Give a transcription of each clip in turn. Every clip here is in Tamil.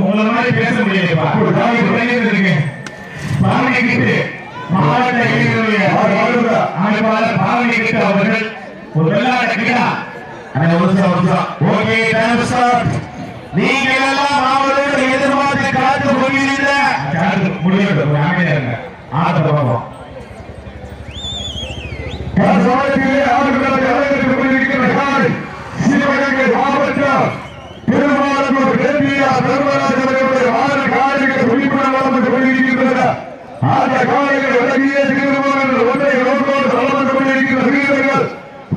உங்களை மாதிரி பேச முடியலப்பா இருக்கு மாவட்ட இளைஞர்களுடைய அமைப்பாளர் அவர்கள் ஒரு வெள்ளாட கிடா. அந்த ஒரு நிமிஷம், ஓகே டைம் ஸ்டார்ட் நீங்கள் எல்லாம் எதிர்பார்த்து காத்து கொள்கிறீர்கள்? காத்து முடியல அமைதியா இருங்க. பார்ப்போம் ஆளுநர் அலைந்து கொண்டிருக்கிற காலை சிவகங்கை மாவட்டம் திருமாவளவன் கேபிஆ தர்மராஜனுடைய ஆறு காலைகள் விழிப்புணர்வு வளர்ந்து கொண்டிருக்கின்றன அந்த காலைகள் விலகிய திருமாவளவன் ஒன்றை நோக்கோடு வளர்ந்து கொண்டிருக்கிற வீரர்கள்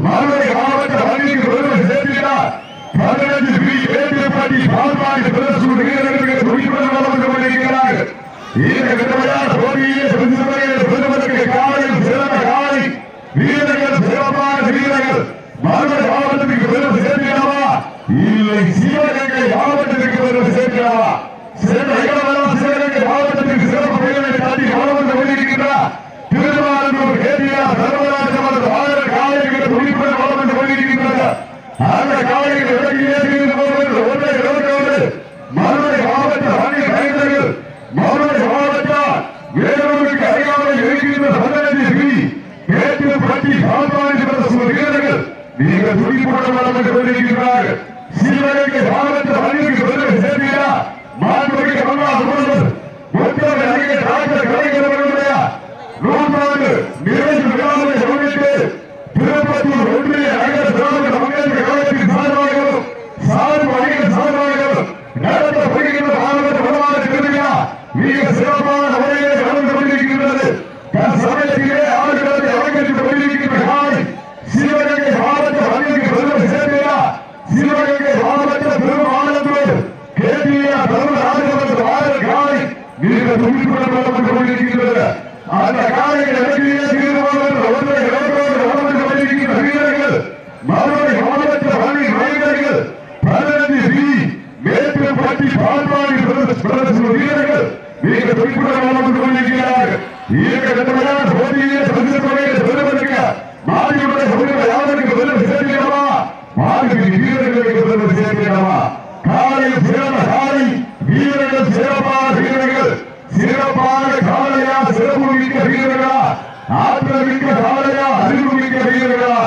மதுரை மாவட்ட அணிக்கு பெருமை சேர்க்கிறார் பதினஞ்சு பி ஏபிஎப்பட்டி பால்வாடி பிரதேச வீரர்களுக்கு விழிப்புணர்வு வளர்ந்து கொண்டிருக்கிறார்கள் இந்த போட்டியிலே பெருந்தவர்கள் பெருமதற்கு காலையில் சிறந்த காலை வீரர்கள் சிறப்பான வீரர்கள் மதுரை மாவட்டத்திற்கு பெருமை சேர்க்கிறவா இல்லை சிவகங்கை மாவட்டத்திற்கு பெருமை சேர்க்கிறவா சிறந்த இடமெல்லாம் சிவகங்கை மாவட்டத்திற்கு சிறப்பு பெயரை தாண்டி வளர்ந்து கொண்டிருக்கின்றார் திருவாரூர் கேபியா தர்மராஜன் அவரது ஆயிரம் காலைகள் துணிப்புடன் வளர்ந்து கொண்டிருக்கின்றனர் அந்த காலைகள் விலகியே தீர்ந்து ஒன்றை இழந்தோடு மதுரை மாவட்ட அணி கைதர்கள் மதுரை மாவட்டம் வேலூருக்கு அறியாமல் இருக்கின்ற பதினஞ்சு பி கேட்டு பட்டி பால்வாடி பிரதேச வீரர்கள் நீங்கள் துடிப்புடன் வளர்ந்து கொண்டிருக்கிறார்கள் சிவகங்கை மாவட்ட அணிக்கு பெருமை சேர்க்கிறா மாண்புமிகு அண்ணா முதல்வர் ஒற்றை அணியை டாக்டர் கலைஞர்களுடைய நூற்றாண்டு நிறைவு விழாவை முன்னிட்டு திருப்பத்தூர் ஒன்றிய நகர திராவிட முன்னேற்ற கழகத்தின் சார்பாகவும் சார்பு அணிகள் சார்பாகவும் நடத்தப்படுகின்ற மாவட்ட வருமான திருவிழா மிக சிறப்பான முறையிலே நடந்து கொண்டிருக்கின்றது சமயத்திலே ஆளுநரை அலங்கரித்துக் கொண்டிருக்கின்ற காலை சிவகங்கை மாவட்ட அணிக்கு பெருமை சேர்க்கிறா சிவகங்கை மாவட்ட பெரும் ஆனந்தோடு கேபிஆ தர்மராஜபுரத்து ஆறு காலை மிக துடிப்புடன் வளர்ந்து கொண்டிருக்கின்றது அந்த காலையில் இறங்கிய தீர்மானம் ஒன்றை இழந்தோடு வளர்ந்து கொண்டிருக்கின்ற வீரர்கள் மதுரை மாவட்ட அணி மைதர்கள் பதினஞ்சு பி மேட்டுப்பட்டி பால்வாடி பிரதேச வீரர்கள் மிக துடிப்புடன் வளர்ந்து கொண்டிருக்கிறார்கள் இந்த கட்டமையான போட்டியிலே பரிசு தொகையை பெறுவதற்கு மாநில சொல்லுங்க யாருக்கு பெருமை சேர்க்கிறவா மாநில வீரர்களுக்கு பெருமை சேர்க்கிறவா காலை சிறந்த காலை வீரர்கள் சிறப்பான வீரர்கள் சிறப்பான காலையா சிறப்பு மிக்க வீரர்களா ஆற்றல் மிக்க காலையா அறிவு மிக்க வீரர்களா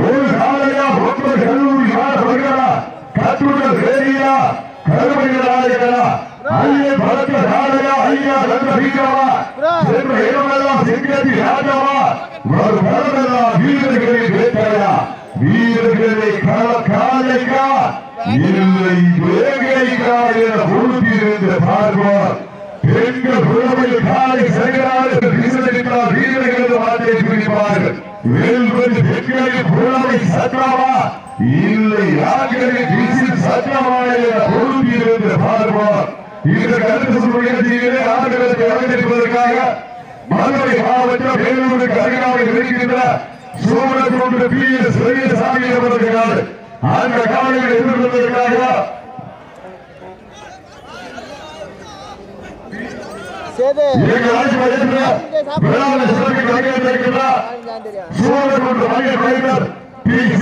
ஒரு காலையா ஒற்றை கல்லூரி மாணவர்களா கட்டுடல் வேலியா கருமைகளாளர்களா ஐய பலத்த காலையா ஐயா நல்ல வீரவா சென்ற இடமெல்லாம் செங்கதி ராஜாவா ஒரு பலமெல்லாம் வீரர்களை காலைக்கா இல்லை வேகைக்கா என பொறுத்திருந்த பார்ப்பார் பெண்கள் புலமை காலை செல்கிறார்கள் வீரர்கள் வீரர்கள் வார்த்தை பிடிப்பார்கள் வெல்வது பெண்களின் புலமை சட்டமா இல்லை யார்களின் வீசில் சட்டமா என பொறுத்திருந்த பார்ப்பார் இந்த கருத்து சுயத்திலே ஆண்டுகளுக்கு இறந்திருப்பதற்காக மதுரை மாவட்டம் வேலூருக்கு அருகாமல் இருக்கின்ற சூழல் பி எஸ் பெரியசாமி அவர்கள் அந்த காலையில்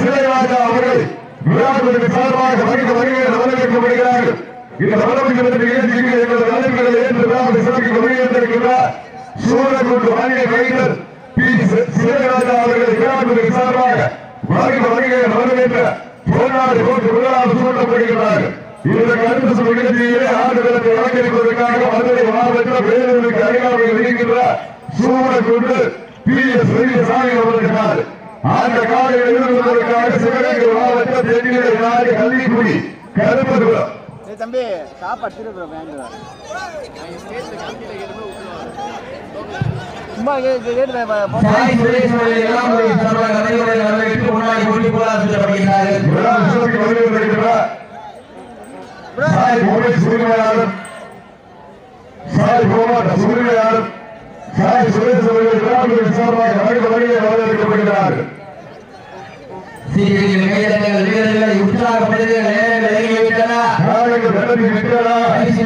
சிலைராஜா அவர்கள் சார்பாக வருக வருகை வரவேற்கப்படுகிறார்கள் இந்த வரவுகிறது நிகழ்ச்சிக்கு எங்களது அழைப்புகளை ஏற்று விழாவை சிறப்பு வருகின்றிருக்கிறார் சூழல் கொண்டு கலைஞர் பி. சிலைராஜா அவர்கள் விழாக்களுக்கு சார்பாக வருக வருகை வரவேற்ற போராடி போட்டு விழா சூழப்படுகிறார்கள் இதற்கு அடுத்த சில நிகழ்ச்சியிலே ஆண்டுகளுக்கு அலங்கரிப்பதற்காக மதுரை மாவட்டம் வேலூருக்கு அருகாமையில் இருக்கின்ற சூழல் பி. எஸ். பெரியசாமி அவர்கள் அந்த காலையில் எழுதுவதற்காக சிவகங்கை மாவட்டம் தென்னிலை நாடு கல்விக்குடி கருப்பதுரம் தம்பி சாப்பாடு திருப்புற பேங்க்ல சும்மா கேட்டு கேட்டு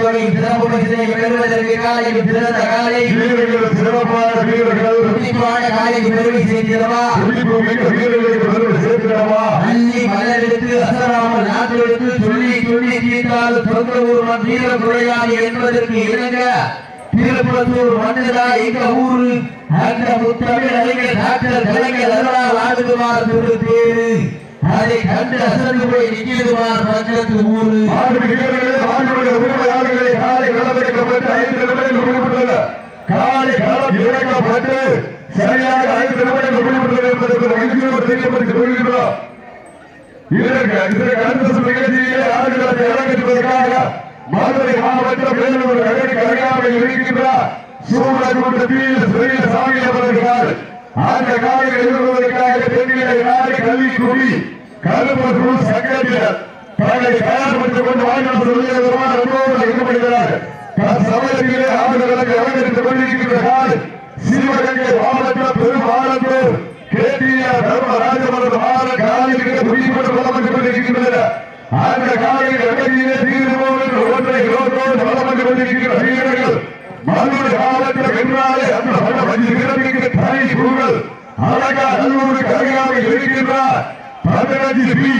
தொகையும் சிறப்பு பரிசினை பெறுவதற்கு காலையில் சிறந்த காலை வீரர்கள் சிறப்பான வீரர்கள் துடிப்பான காலை பெருமை செய்திடவா துடிப்பு மிக்க வீரர்களுக்கு பெருமை சேர்க்கிறவா அள்ளி மலரெடுத்து அசராமல் நாட்டெடுத்து சொல்லி சொல்லி தீர்த்தால் சொந்த ஊர் வீர குறையாது என்பதற்கு இணங்க திருப்பத்தூர் மன்னரா எங்க ஊரு? அந்த முத்தமிழ் அறிஞர் டாக்டர் கலைஞர் அருளால் ஆடுதுவார் திருத்தேரு அதை கண்டு அசந்து போய் நிற்கிடுவார் பக்கத்து ஊரு. ஆண்டு வீரர்களே ஆண்டுடைய காலை களமிறக்கப்பட்டு ஐந்து நிமிடங்கள் முடிவுற்றது காலை களம் இறக்கப்பட்டு சரியாக ஐந்து நிமிடங்கள் முடிவுற்றது என்பதற்கு மகிழ்ச்சியோடு தெரியப்பட்டு சொல்கிறோம் இதற்கு இதற்கு அடுத்த நிகழ்ச்சியிலே ஆடுகளத்தை இறங்குவதற்காக மதுரை மாவட்டம் வேலூர் நகருக்கு அருகாமையில் இருக்கின்றார் சூழக்கூட்ட பி பெரிய சாமி அவர்கள். அந்த காலையில் எழுதுவதற்காக தென்னிலை நாடு கல்விக்குடி கருப்பூர் சங்கத்தினர் தங்களை தயார்படுத்திக் கொண்டு வாய்ப்பு சொல்லியதுமான அனுபவங்கள் ஈடுபடுகிறார் சமயத்திலே ஆண்டுகளுக்கு இறங்கிட்டுக் கொண்டிருக்கின்ற கால் சிவகங்கை மாவட்டம் பெருமாளத்தூர் கேடிஆர் தர்மராஜபுரம் மாற காலையில் துடிப்பட்டு வளம் கொண்டிருக்கின்றனர். அந்த காலையில் இறங்கியே தீர்வு ஒன்றை ரோட்டோடு வளம் கொண்டிருக்கின்ற வீரர்கள். மதுரை மாவட்டம் என்றாலே அந்த வண்ண மஞ்சள் வீரர்களுக்கு தனி சூழல் அழகா நல்லூருக்கு அருகாமையில் இருக்கின்றார் பதினஞ்சு பி.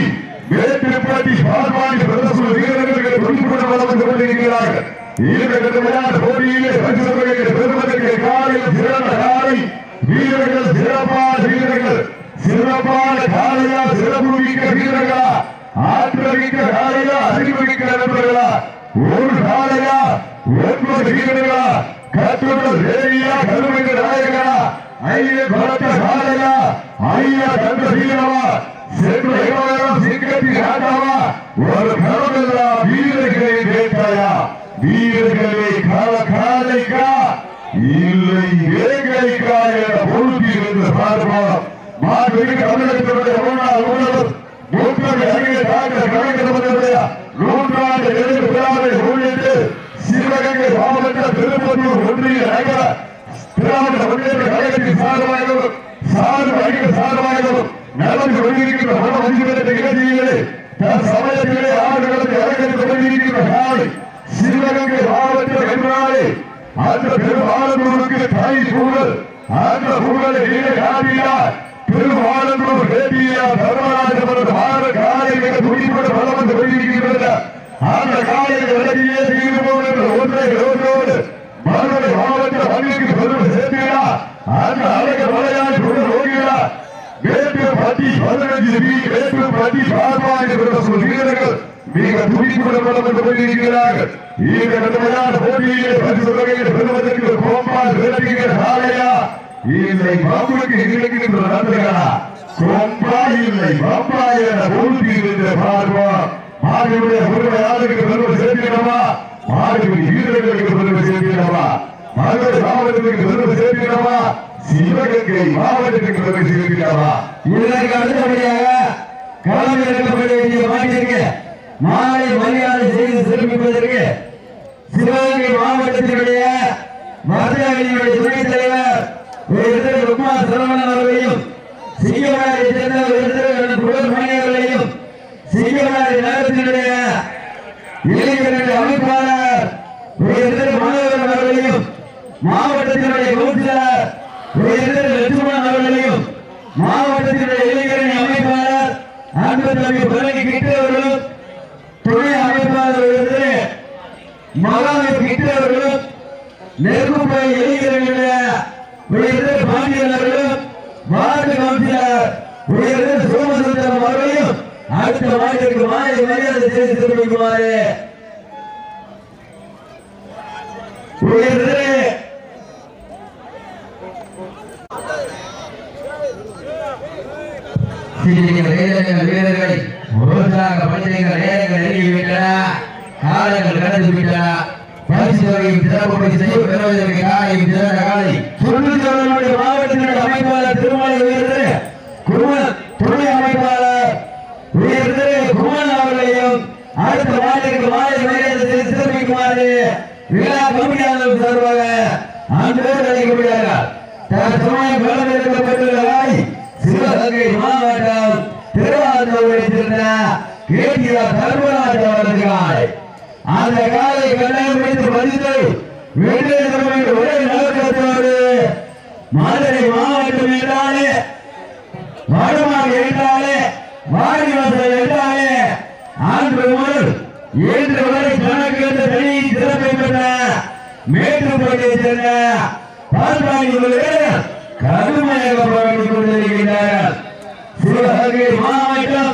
வேட்டுப்பட்டி பால்வாணி பிரதேச வீரர்களுக்கு துடிப்பட்டு வளம் கொண்டிருக்கிறார்கள் இந்த கடுமையான போட்டியிலே பரிசுகளை பெறுவதற்கு காலையில் சிறந்த காலை. வீரர்கள் சிறப்பான வீரர்கள். சிறப்பான காலையா சிறப்பு மிக்க வீரர்களா? ஆற்றல் மிக்க காலையா அறிவு மிக்க நண்பர்களா? ஒரு காலையா ஒன்பது வீரர்களா? கட்டுடல் வேலியா கருமிக நாயகனா? ஐய பலத்த காலையா? ஐயா தந்த வீரவா சென்ற இளவரம் சிங்கத்தி ராஜாவா ஒரு கரமில்லா வீரர்களை வேட்டாயா வீரர்களே கால காலைக்கா இல்லை வேகைக்கா என பொருத்தி இருந்து பார்ப்போம் மாண்புமிகு தமிழகத்தினுடைய முன்னாள் முதல்வர் மூத்தமை அறிஞர் டாக்டர் கலைஞர் நூற்றாண்டு நிறைவு விழாவை முன்னிட்டு சிவகங்கை மாவட்ட திருப்பத்தூர் ஒன்றிய நகர திராவிட முன்னேற்ற கழகத்தின் சார்பாக நடந்து கொண்டிருக்கின்ற பல மதிப்பிட நிகழ்ச்சியிலே தன் சமயத்திலே ஆடுகளத்தை அரங்கத்தில் கொண்டிருக்கின்ற காலை சிவகங்கை மாவட்டம் என்றாலே அந்த பெருமாளூருக்கு தாய் சூழல் அந்த சூழலை நீல காட்டினார் பெருமாளூர் வேட்டியா தர்மராஜபுரம் ஆற காலை மிக துடிப்பட பலம் கொண்டிருக்கின்றன. அந்த காலையில் விலகியே தீர்வோம் ஒன்றை ரோட்டோடு மதுரை மாவட்ட பள்ளிக்கு அந்த அழகு மலையாள் பதி பதினஞ்சு பி பதி பட்டி பார்ப்பாய் வீரர்கள் மிக துடிப்புடன் வளம் கொண்டிருக்கிறார்கள் இந்த கடுமையான போட்டியிலே பரிசு தொகையை பெறுவதற்கு கோம்பால் விரட்டுகிற சாலையா? இல்லை பாம்புக்கு இருக்கின்ற நண்பர்களா கொம்பா இல்லை பாம்பா என ஊட்டி இருந்த பார்ப்போம் மாடுடைய உரிமையாளருக்கு பெருமை சேர்க்கிறவா மாடுபிடி வீரர்களுக்கு பெருமை சேர்க்கிறவா மதுரை மாவட்டத்துக்கு பெருமை சேர்க்கிறவா சிவகங்கை மாவட்டத்துக்கு பெருமை சேர்க்கிறவா இதற்கு அடுத்தபடியாக களம் இறக்கப்பட வேண்டிய மாலை மரியாதை செய்து சிறப்பிப்பதற்கு சிவகங்கை மாவட்டத்தினுடைய மதுரையினுடைய துணைத் தலைவர் உயர்திரு குமார் சரவணன் அவர்களையும் சிங்கமாரை சேர்ந்த உயர்திரு புகழ் மணி அவர்களையும் நகரத்தினுடைய இளைஞர்களுடைய அமைப்பாளர் உயர்திரு மாணவர்கள் அவர்களையும் மாவட்டத்தினுடைய கவுன்சிலர் உயர்திரு லட்சுமணன் அவர்களையும் அடுத்த வார்டிற்கு மாலை மரியாதை செய்து திரும்பிக்குமாறு உயர்ந்து. சிறிய வீரர்கள் வீரர்களை உற்சாக பண்டிகைகள் நேரங்கள் நெருங்கிவிட்டன. காலங்கள் கடந்து விட்டன. பரிசு பெறுவதற்கு காலையும் காலை சுற்றுச்சூழலுடைய மாவட்டத்தினுடைய அமைப்பாளர் திருமலை உயர்திரு குருவன் துணை அமைப்பாளர் உயர்திரு குமன் அவர்களையும் அடுத்த வார்டிற்கு மாலை மரியாதை செய்து சிறப்பிக்குமாறு விழா கமிட்டியாளர் சார்பாக அன்போடு அழைக்கப்படுகிறார்கள் தற்சமயம் கலந்திருக்கப்பட்டுள்ளதாய் சிவகங்கை மாவட்டம் திருவாரூரை சேர்ந்த கேடிஆர் தர்மராஜ் அவர்கள் அந்த காலை கட்டாயம் வைத்து பதித்து வெற்றி தமிழ் ஒரே நோக்கத்தோடு மதுரை மாவட்டம் என்றாலே வடமாறு என்றாலே வாடிவாசல் என்றாலே அன்று முதல் இன்று வரை கணக்கு தனி சிறப்பை பெற்ற மேட்டுப்பட்டியை சேர்ந்த பார்ப்பாளிகள் கடுமையாக போராடி கொண்டிருக்கின்றார்கள். சிவகங்கை மாவட்டம்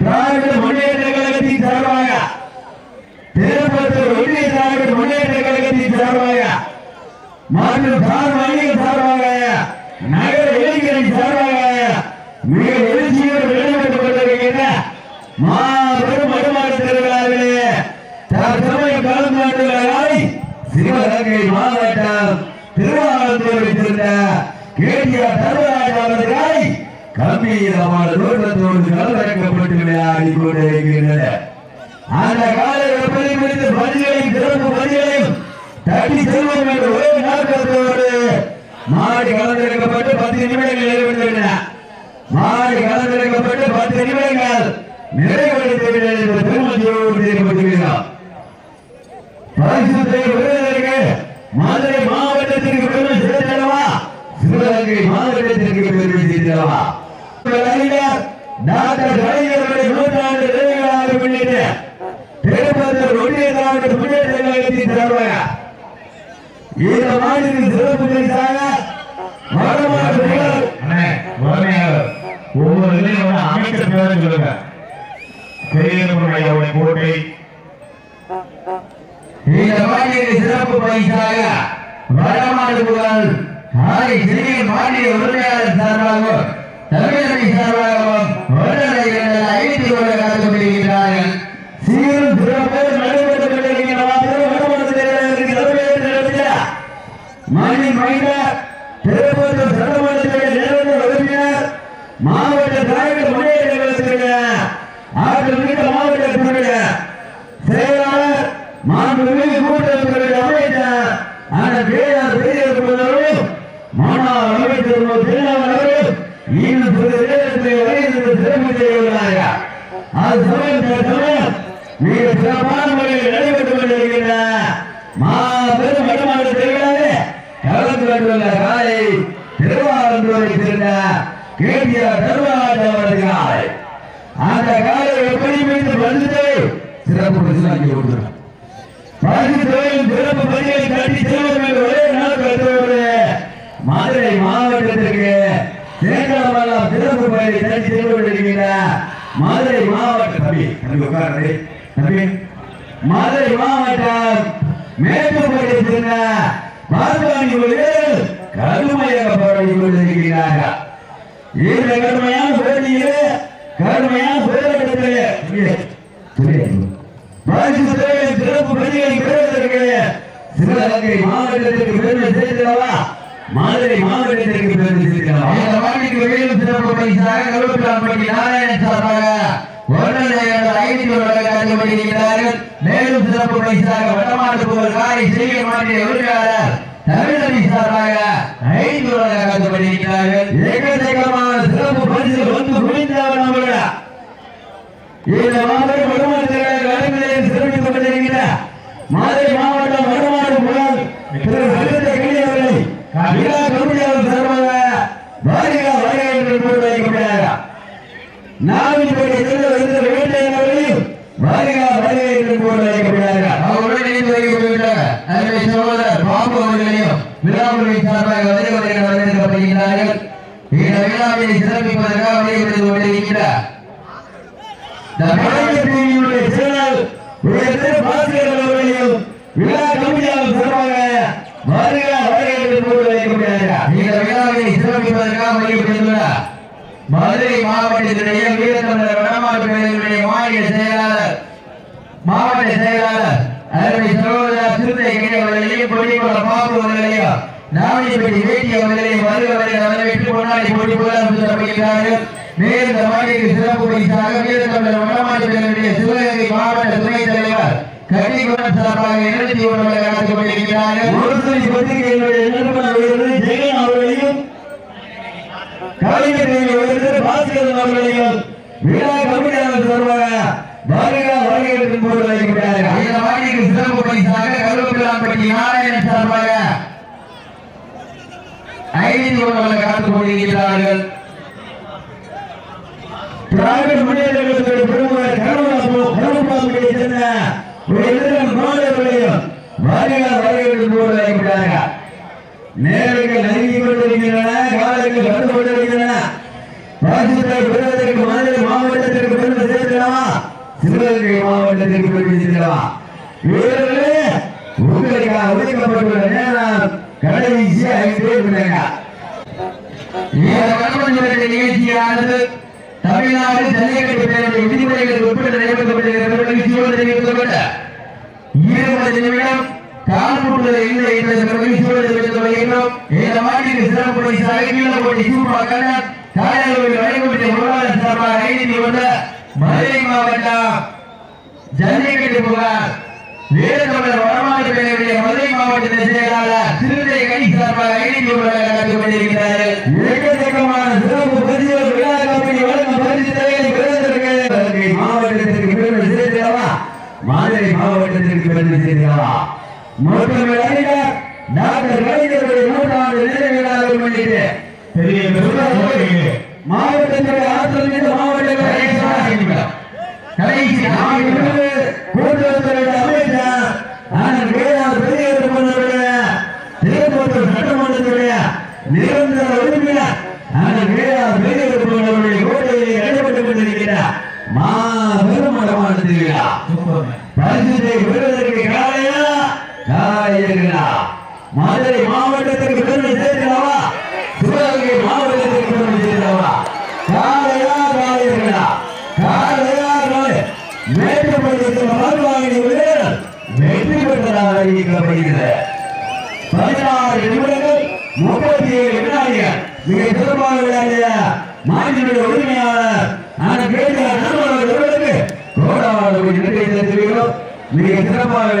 திராவிட முன்னேற்ற கழகத்தின் சார்பாக திருப்பத்தூர் ஒன்றிய திராவிட முன்னேற்ற கழகத்தின் சார்பாக மற்றும் சார் வணிக சார்பாக நகர இளைஞரின் சார்பாக மிக எழுச்சியோடு வெளியிட்டுக் கொண்டிருக்கின்ற மாபெரும் வருமான திருவிழாவிலே தற்சமயம் கலந்து கொண்டுள்ளவரை சிவகங்கை மாவட்டம் திருவாரூரை சேர்ந்த கேடிஆர் தர்மராஜ் அவர்களை கம்பீரமான தோற்றத்தோடு கலவரக்கப்பட்டு விளையாடி கொண்டிருக்கின்றனர் அந்த காலை வெப்பதை குறித்து சிறப்பு தட்டி செல்வோம் என்ற ஒரே நோக்கத்தோடு கலந்திருக்கப்பட்டு பத்து நிமிடங்கள் நிறைவேற்றன மாடி கலந்திருக்கப்பட்டு பத்து நிமிடங்கள் நிறைவேற்றவில்லை என்ற பெருமதியோடு தெரிவித்துள்ளோம் பரிசுத்தை விருதுக்கு மதுரை மாவட்டத்திற்கு பெருமை சேர்த்தல்லவா சிவகங்கை மாவட்டத்திற்கு பெருமை சேர்த்தல்லவா இந்த மாநிலத்தின் சிறப்பு பரிசாக ஒவ்வொரு இதுலயும் அமைச்சர் பேரை சொல்லுங்க. பெரியவர்கள் ஐயாவுடைய இந்த மாநில சிறப்பு பரிசாக வடமாடு புகழ் ஆலை சிறிய மாநில உரிமையாளர் சார்பாகவும் தமிழக சார்பாகவும் ஒன்றரை இரண்டு ஐந்து கோடி காத்துக் கொண்டிருக்கிறார்கள் சீரும் சிறப்போடு நடைபெற்றுக் கொண்டிருக்கின்ற மாபெரும் வடமாடு தேர்தலுக்கு தலைமையேற்று நடத்திய மணி மைனர் திருப்பத்தூர் சட்டமன்றத்தினுடைய நிறுவன உறுப்பினர் மாவட்ட திராவிட முன்னேற்ற கழகத்தினுடைய ஆற்றல்மிக்க மாவட்டத்தினுடைய செயலாளர் மாண்புமிகு கூட்டத்தினுடைய அமைச்சர் அந்த பேரார் பெரியவர்களும் மாணவர் அமைச்சர் திருநாவலரும் இன்னும் சில நேரத்தில் வரைந்து சிறப்பு செய்துள்ளார்கள் அது சமயம் சமயம் மிக சிறப்பான முறையில் நடைபெற்றுக் கொண்டிருக்கின்ற மாபெரும் வடமாடு திருவிழாவே கலந்து கொண்டுள்ள காலை திருவாரூரை சேர்ந்த கேடிஆர் தர்மராஜ் அவர்கள் அந்த காலை எப்படி மீது வந்து சிறப்பு பரிசு வாங்கி கொடுக்கிறார் பரிசுத்தையும் சிறப்பு பணியை கட்டி செல்வம் என்ற ஒரே நோக்கத்தோடு மதுரை மாவட்டத்திற்கு தேங்காவெல்லாம் சிறப்பு பணியை கட்டி செல்வதற்கிற மதுரை மாவட்ட தம்பி தம்பி உட்காரு தம்பி மதுரை மாவட்டம் மேட்டுப்பள்ளி சேர்ந்த பார்ப்பாணி கடுமையாக போராடி கொண்டிருக்கிறார்கள். இந்த கடுமையான போட்டியிலே கடுமையான போராட்டத்திலே சிறப்பு பெறுவதற்கு சிவகங்கை மாவட்டத்திற்கு பெருமை சேர்க்கிறவா? மதுரை மாவட்டத்திற்கு பெருமை சேர்க்கிறவா? இந்த வெளியில் சிறப்பு பரிசாக கருப்பிலாம்பட்டி நாராயணன் சார்பாக ஒன்றரை ஐந்து காட்சி வருகிறார்கள் மேலும் சிறப்பு பரிசாக வடமாடு புகழ் காரை செய்ய மாநில உரிமையாளர் தமிழக சார்பாக ஐந்து காட்சி வருகிறார்கள் ஏகதேகமான சிறப்பு பரிசு வந்து குவிந்தவர் நம்மளுடைய இந்த மாவட்ட வருமானத்திற்காக கலைஞரை சிறப்பித்துக் கொண்டிருக்கிற மதுரை மாவட்டம் வருமான புகழ் திரு லலித கிளி அவர்களை விழா கமிட்டியாளர் சார்பாக வாரிக வருகை என்று போட்டு வைக்கப்படுகிறார் நாவின்படி செல்ல வைத்த வேட்டையினர்களையும் வாரிக வருகை என்று போட்டு வைக்கப்படுகிறார்கள் அவருடன் இணைந்து வைக்கப்பட்ட அருமை சகோதரர் பாபு அவர்களையும் விழாவுடைய சார்பாக வருகை வருகை வரவேற்கப்படுகிறார்கள் இந்த விழாவை சிறப்பிப்பதற்காக வருகை கொண்டிருக்கிறார் விழா கமிட்டியாளர் சார்பாக போட்டு வைக்கப்படுகிறார் இந்த விழாவை சிறப்பிப்பதற்காக மதுரை மாவட்டத்தினுடைய வீரத்தமிழர் வடமாடு மாநில செயலாளர் மாவட்ட செயலாளர் அருமை சகோதரர் சிறுத்தை கிணி அவர்களையும் பாபு அவர்களையும் நாவடிப்பட்டி வேட்டி அவர்களையும் வருக வருக வண்ணமாலை போட்டி புகழாரம் சொல்லப்படுகிறார்கள் மாநில சிறப்பு பரிசாக வீரத்தமிழர் வண்ணமாலை பெறக்கூடிய சிவகங்கை மாவட்ட துணை தலைவர் கட்டிக்குடன் சார்பாக ஜெயன் அவர்களையும் கலைஞர் அவர்கள் பாஸ்கரன் அவர்களையும் சிறப்பு பரிசாக கருவேப்பிலாம்பட்டி நாராயணன் சார்பாக ஐந்து ஓட்டங்களை காத்துக் கொண்டிருக்கிறார்கள் திராவிட முன்னேற்ற கழகத்துடைய பிரமுகர் கருணாபு கருணாபுரை சேர்ந்த ஒரு இளைஞர் மாணவர்களையும் போல நேரங்கள் நெருங்கி கொண்டிருக்கின்றன காலங்கள் கடந்து கொண்டிருக்கின்றன ராஜ்யத்தை பெறுவதற்கு மதுரை மாவட்டத்திற்கு பெருமை சேர்க்கிறவா சிவகங்கை மாவட்டத்திற்கு பெருமை சேர்க்கிறவா வீரர்களே உங்களுக்காக ஒதுக்கப்பட்டுள்ள நேரம் கடைசி ஐந்து விடுங்க நிகழ்ச்சியானது தமிழ்நாடு ஜல்லிக்கட்டு பேரவை விதிமுறைகள் உட்பட்டு நடைபெறப்பட்டிருக்கிற இருபது நிமிடம் கால்புட்டுதல் இல்லை என்ற நிகழ்ச்சியோடு இந்த மாட்டிற்கு சிறப்பு பரிசாக கீழப்பட்டி சூப்பா கண்ணன் காயல்களில் வழிபட்டு பொருளாளர் சார்பாக ஐநூத்தி ஒன்று மதுரை மாவட்டம் ஜல்லிக்கட்டு புகார். வீரத்தமிழர் வடமாநில பேரவையுடைய மதுரை செயலாளர் சிறுத்தை கணி சார்பாக ஐநூத்தி ஒன்று நடத்தி கொண்டிருக்கிறார்கள் எக்கச்சக்கமான சிறப்பு பரிசுகள் விழா கமிட்டி வழங்கும் பரிசு தொகையை பெறுவதற்கு சிவகங்கை மாவட்டத்திற்கு பெருமை சேர்க்கிறவா? மதுரை மாவட்டத்திற்கு பெருமை சேர்க்கிறவா? மொத்தம் அறிஞர் டாக்டர் கலைஞருடைய நூற்றாண்டு நிறைவு விழாவை முன்னிட்டு பெரிய மாவட்டத்திற்கு ஆற்றல் மிக்க மாவட்டங்கள் கடைசி கூட்டுறவுத்துறை அமைச்சர் கேஆர் பெரியவர்களுடைய திருப்பத்தூர் நிரந்தர உறுப்பினர் அண்ணன் நடைபெற்றுக் கொண்டிருக்கிறார் மாபெரும் பரிசுத்தை பெறுவதற்கு காலையா? காலையா மதுரை மாவட்டத்திற்கு பெருமை சேர்க்கிறவா? மாநில உரிமையாளர் ஆனால் கேட்ட நண்பர்களுக்கு மிக சிறப்பாக